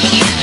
Yeah.